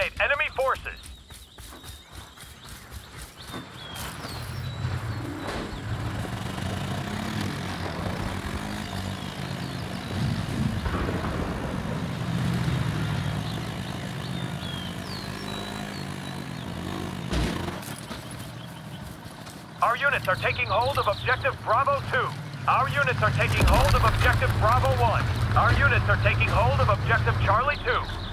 eliminate enemy forces. Our units are taking hold of objective Bravo 2. Our units are taking hold of objective Bravo 1. Our units are taking hold of objective Charlie 2.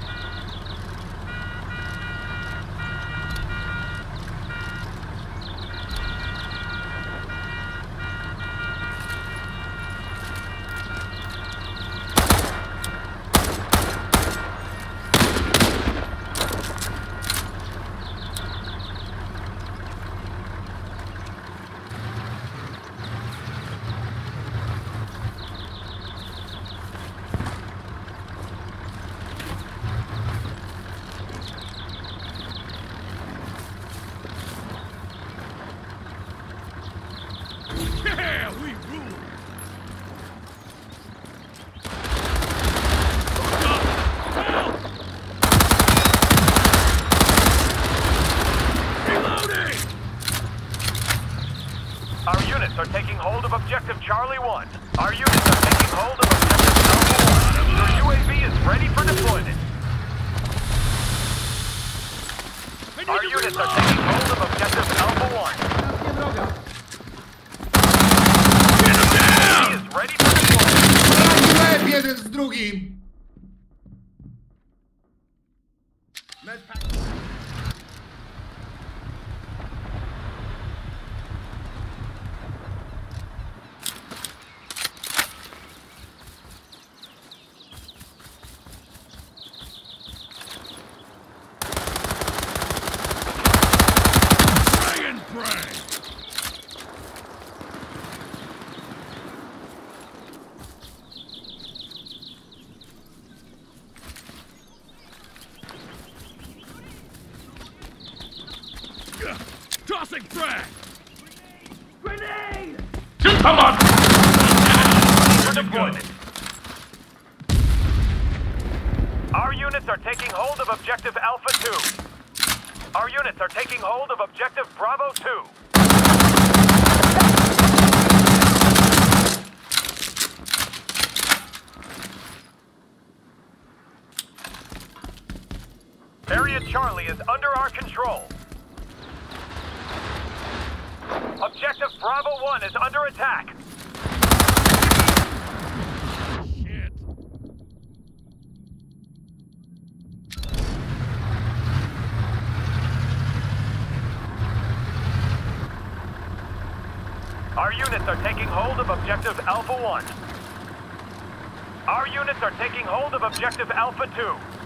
Under our control. Objective Bravo 1 is under attack. Our units are taking hold of objective Alpha 1. Our units are taking hold of objective Alpha 2.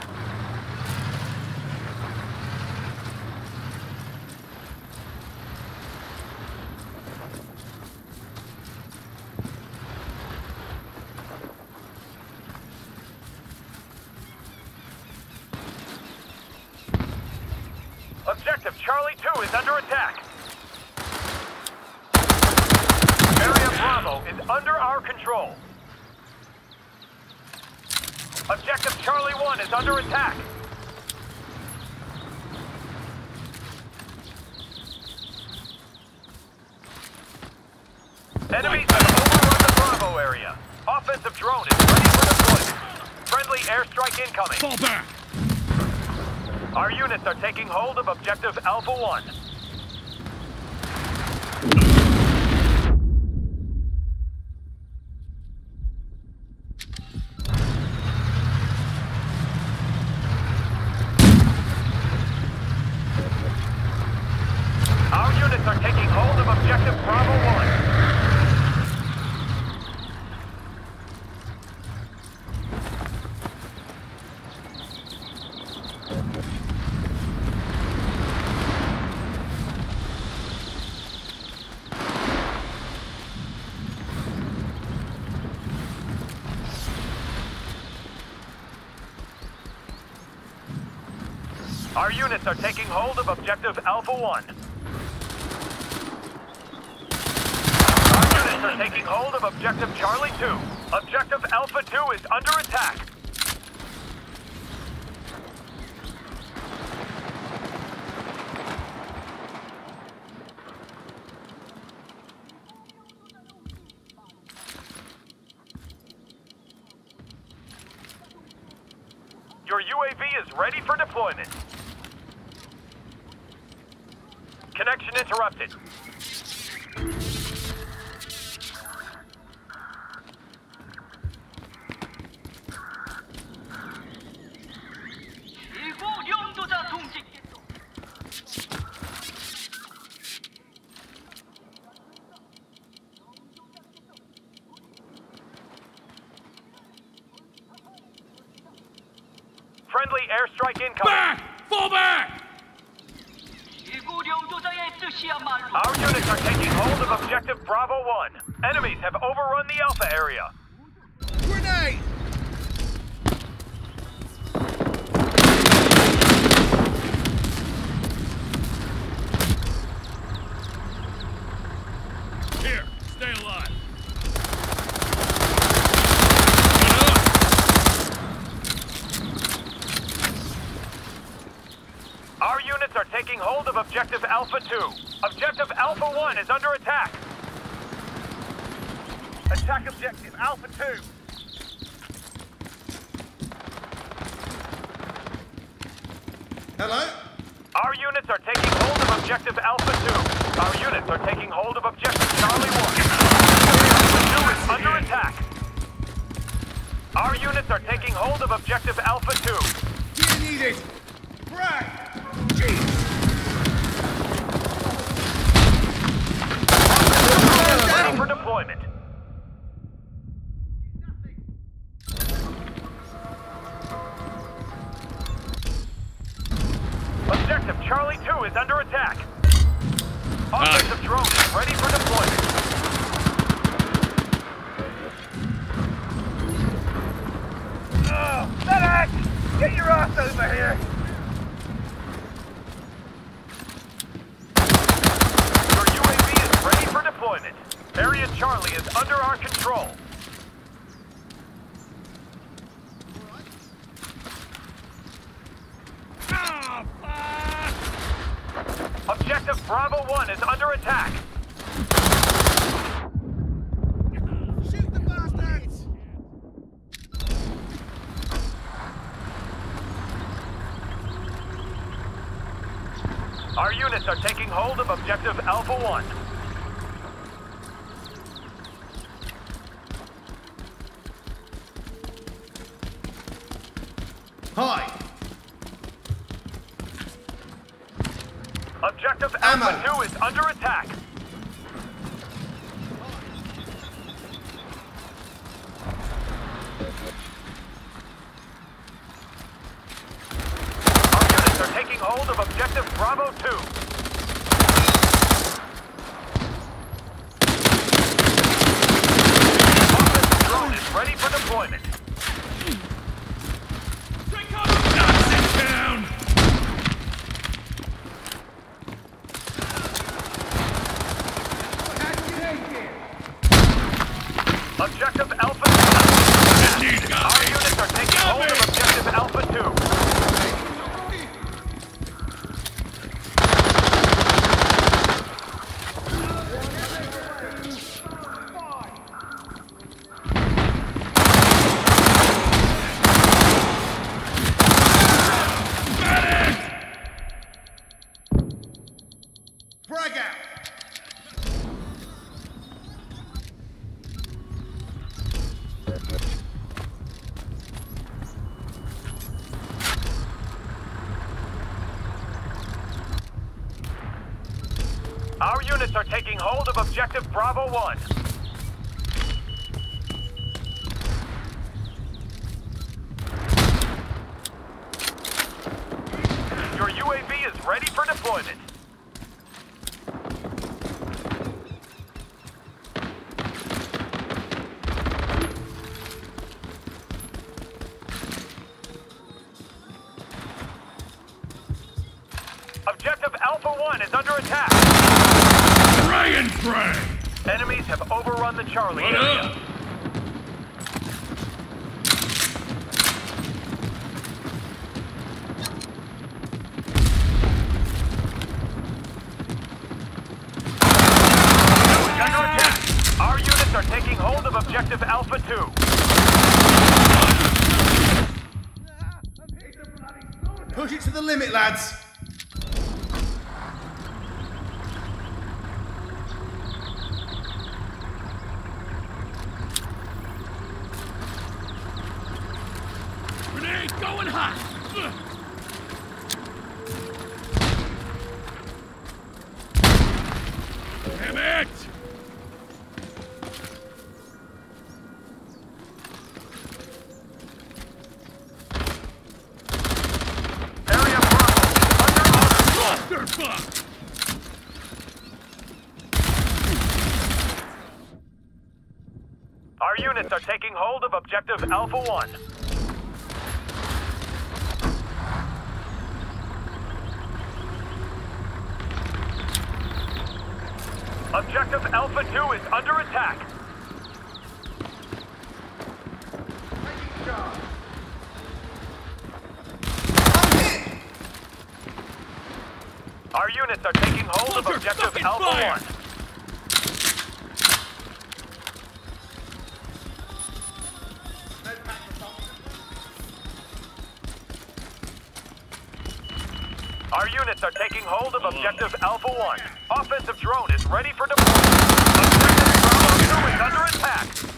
Objective Charlie 2 is under attack. Area Bravo is under our control. Objective Charlie 1 is under attack. Enemies overrun the Bravo area. Offensive drone is ready for deployment. Friendly airstrike incoming. Fall back! Our units are taking hold of objective Alpha 1. Our units are taking hold of objective Bravo 1. Our units are taking hold of objective Alpha 1. Our units are taking hold of objective Charlie 2. Objective Alpha 2 is under attack. Friendly airstrike incoming. Back! Fall back! Our units are taking hold of objective Bravo 1. Enemies have overrun the Alpha area. Objective Alpha 2. Objective Alpha 1 is under attack. Attack Objective Alpha 2. Hello? Our units are taking hold of Objective Alpha 2. Our units are taking hold of Objective... Bravo 1 is under attack. Shoot the bastards! Our units are taking hold of Objective Alpha 1. Grenade going hot! Damn it! Area under Fuck! Our units are taking hold of objective Alpha 1. Our units are taking hold of objective Alpha 1. Offensive drone is ready for deployment. Objective Bravo 2 is under attack.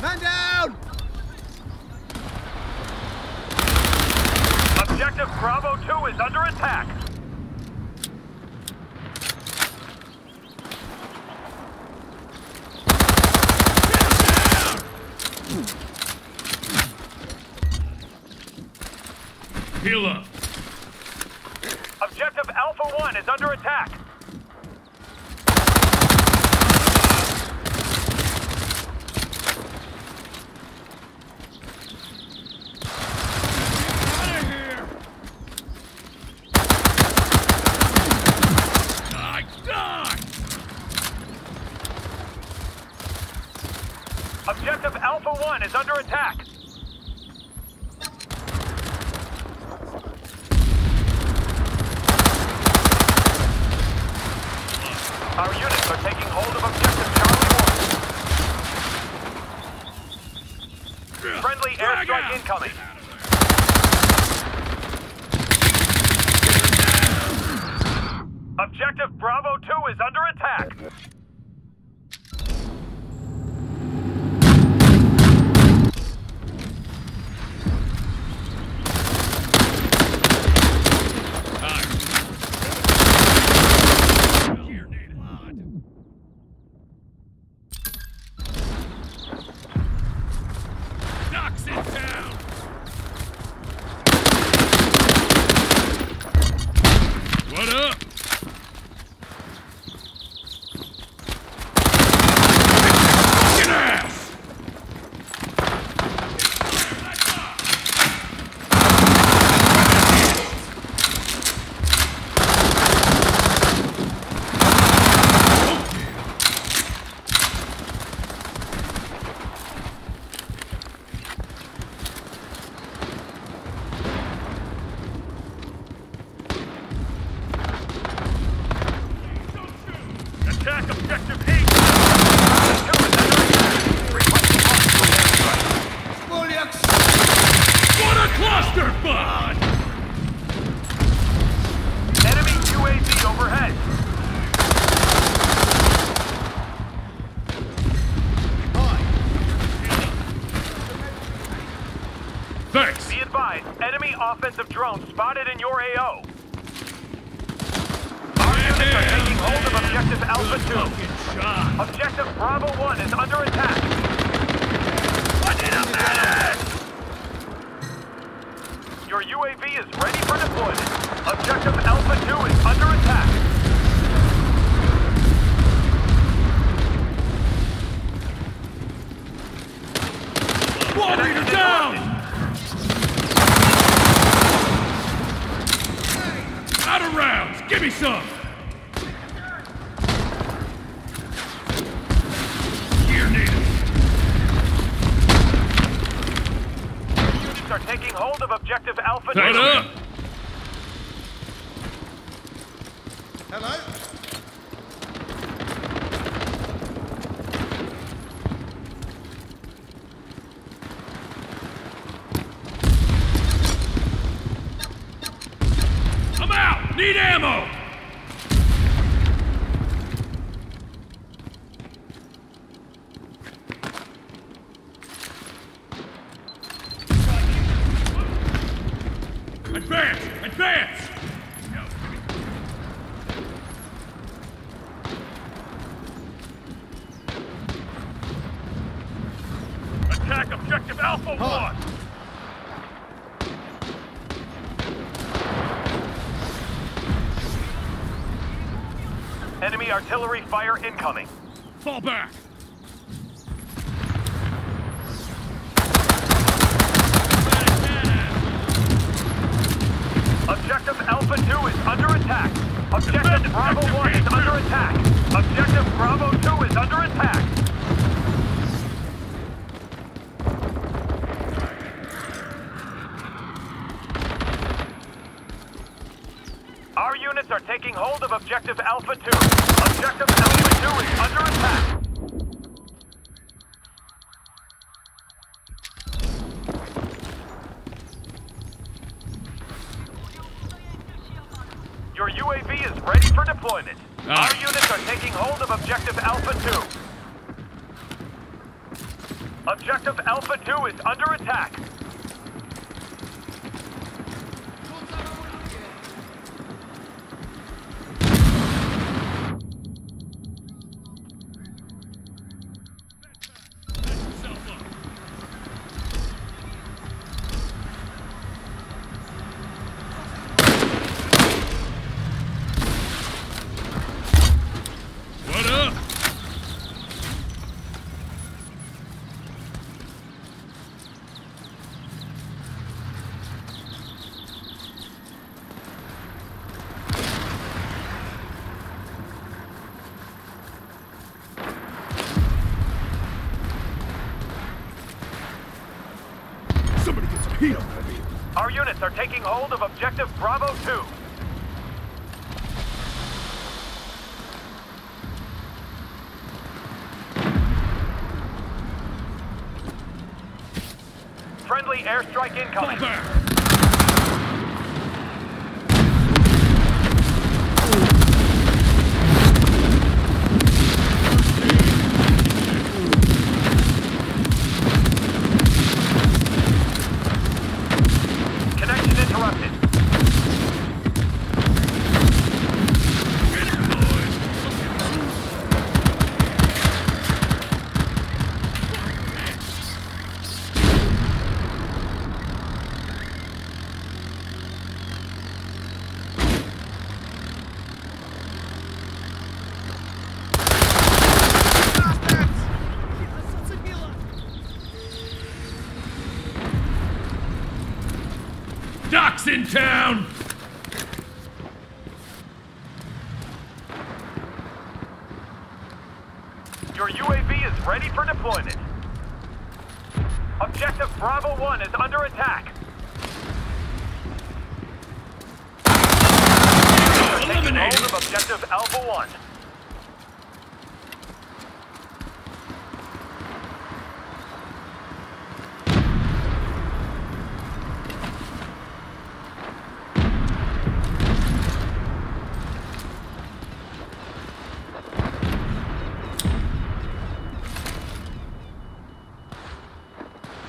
Man down! Objective Bravo 2 is under attack. Heal up. Objective Alpha 1 is under attack. Our units are taking hold of objective Charlie 1. Friendly airstrike incoming. Objective Bravo Your UAV is ready for deployment. Objective Alpha 2 is under Advance! Advance! Attack objective Alpha Huh. 1. Enemy artillery fire incoming. Fall back! Objective Alpha 2 is under attack. Objective Bravo 1 is under attack. Objective Bravo 2 is under attack. Our units are taking hold of Objective Alpha 2. Objective Alpha 2 is under attack. Your UAV is ready for deployment. Ah. Our units are taking hold of Objective Alpha 2. Objective Alpha 2 is under attack. Units are taking hold of Objective Bravo 2. Friendly airstrike incoming. back! Connection interrupted. Get it, boys! Doc's in town! Your UAV is ready for deployment. Objective Bravo 1 is under attack. Eliminated! hold of Objective Alpha 1.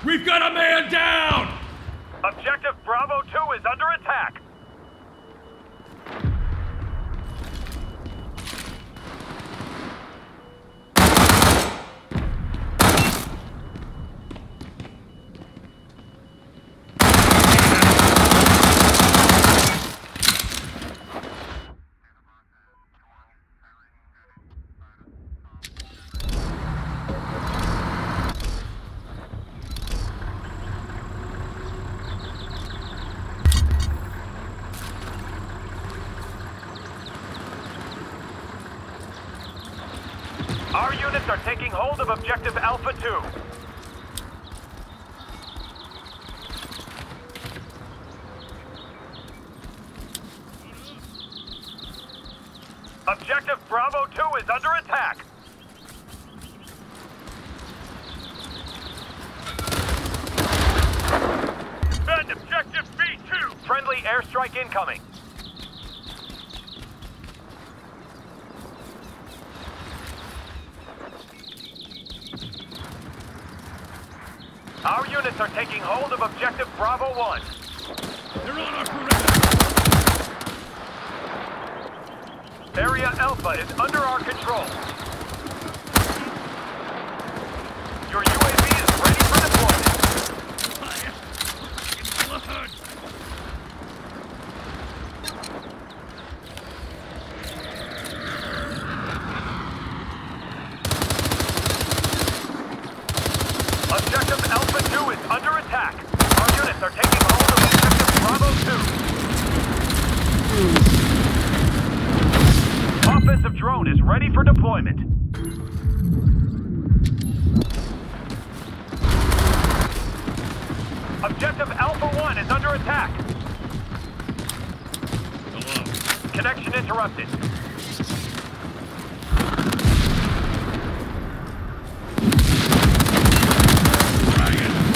We've got a man down! Objective Bravo 2 is under attack. Are taking hold of objective Alpha 2. Objective Bravo 2 is under attack. Defend objective B2! Friendly airstrike incoming. Our units are taking hold of objective Bravo 1. They're on our perimeter! Area Alpha is under our control. Your UAV is ready for deployment. Fire! Get blood! Objective Alpha 2 is under attack. Our units are taking hold of objective Bravo 2. Offensive drone is ready for deployment. Objective Alpha 1 is under attack. Hello. Connection interrupted. Dragon!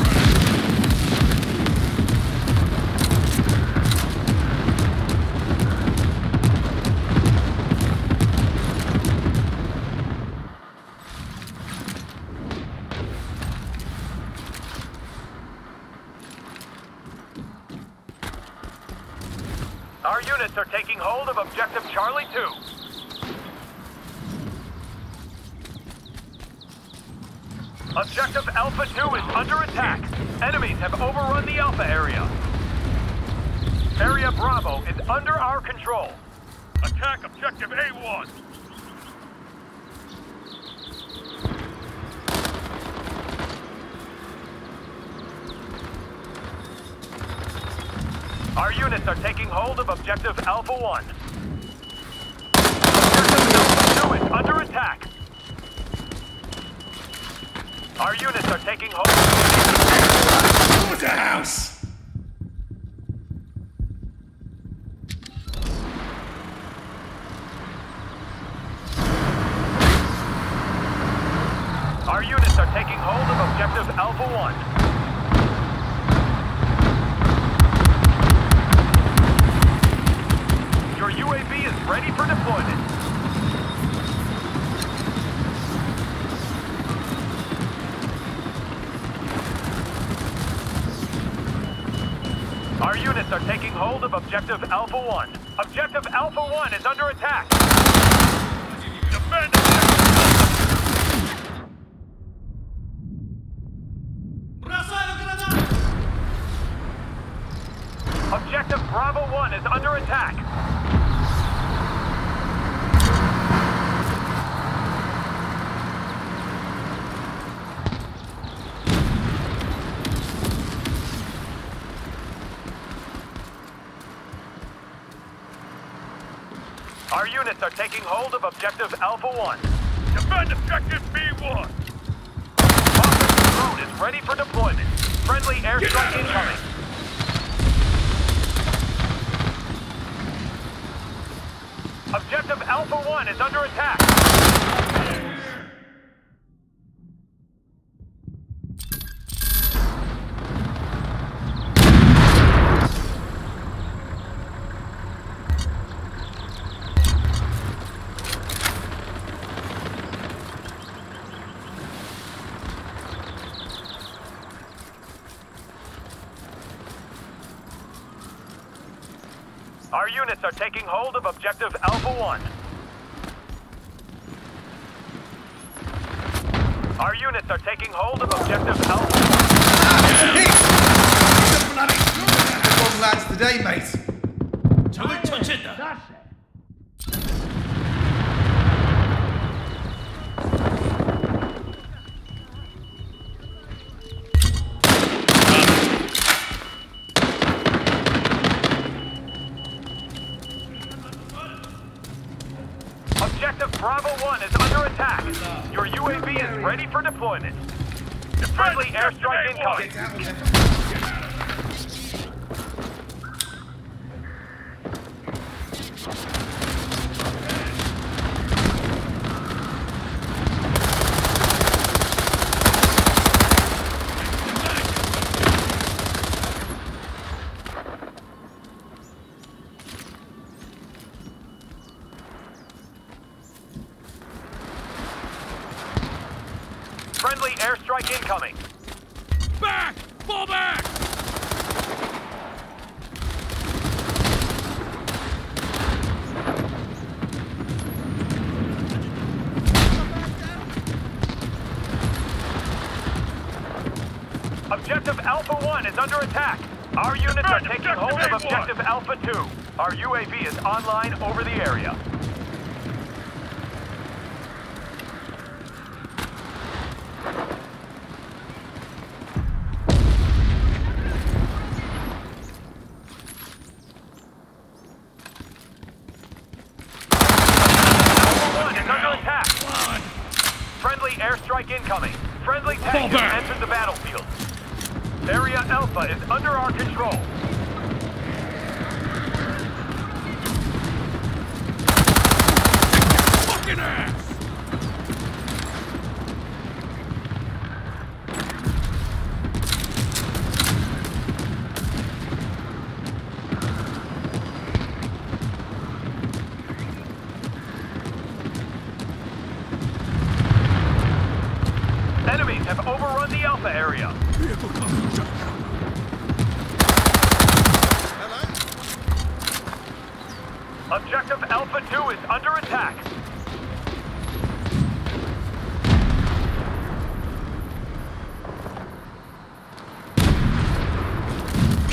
Our units are taking hold of objective Charlie 2. Objective Alpha 2 is under attack. Enemies have overrun the Alpha area. Area Bravo is under our control. Attack objective A1! Our units are taking hold of objective Alpha 1. Objective Alpha 2 is under attack. Our units are taking hold of Slaughterhouse! Objective Alpha 1. Objective Alpha 1 is under attack. Defend objective Objective Bravo 1 is under attack. Our units are taking hold of objective Alpha 1. Defend objective B1! Offensive drone is ready for deployment. Friendly airstrike incoming. Objective Alpha 1 is under attack. Our units are taking hold of objective Alpha 1. Our units are taking hold of objective Alpha Hit! The bloody... Wrong lads today, mate. 적을 hold of objective Alpha 2. Our UAV is online over the area. Incoming. Friendly tank entered the battlefield. Area Alpha is under our control.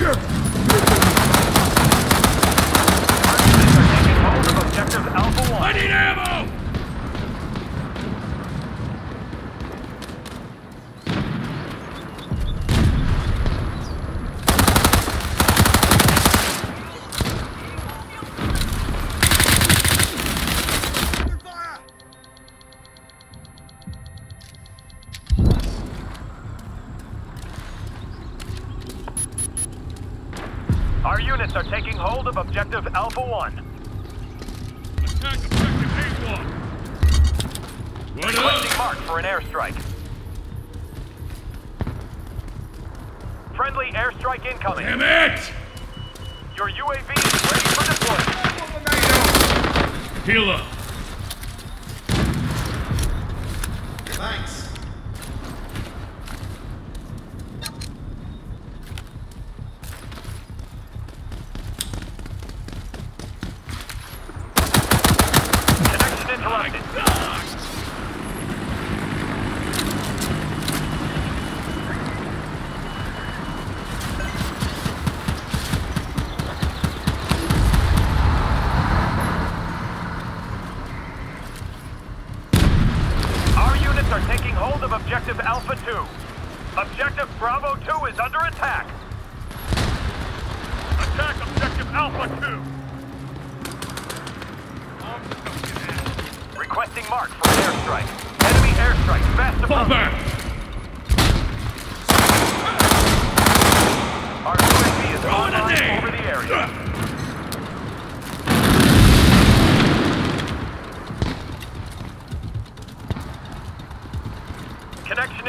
Capture! number one. Attack objective AWOC. What Requesting up? mark for an airstrike. Friendly airstrike incoming. Damn it! Your UAV is ready for deployment. Heal up. Thanks.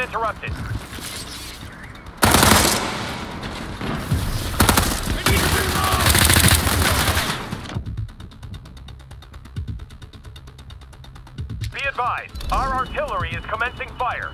interrupted. Be advised, our artillery is commencing fire.